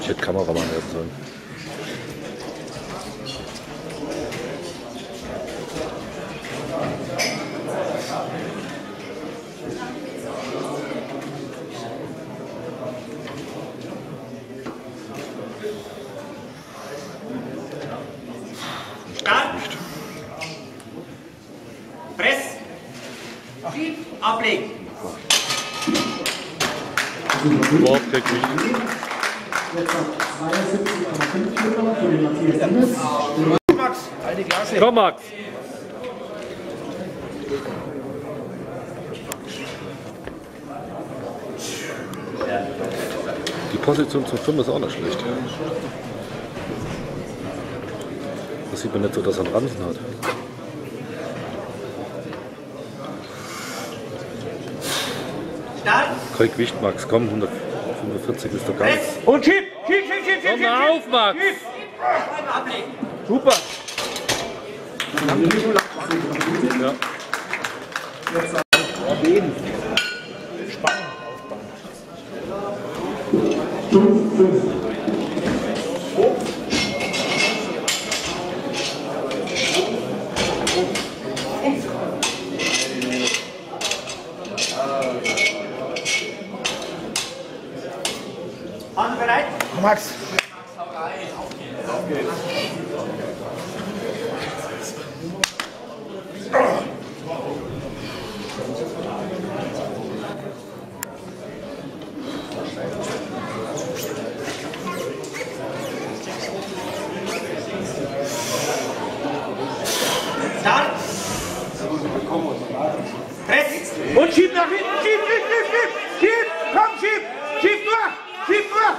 Ich hätte Kameramann werden sollen. Start. Press. Schieb, ablegen. Überhaupt kein Gewicht. Jetzt auf 72,5 Kilo für den Matthias Siemens. Max, alte Klasse. Komm, Max! Die Position zum Film ist auch nicht schlecht. Das sieht man nicht so, dass er einen Ransen hat. Kein Gewicht, Max. Komm, 145 ist doch gar nichts. Und schieb, schieb, schieb, schieb, schieb, Komm mal auf, Max! schieb. Ablegen. Super. Ja. Hand bereit? Max. Start. Press. Und schieb nach hinten, schieb, schieb, schieb, schieb, schieb, komm, schieb, schieb durch, schieb durch.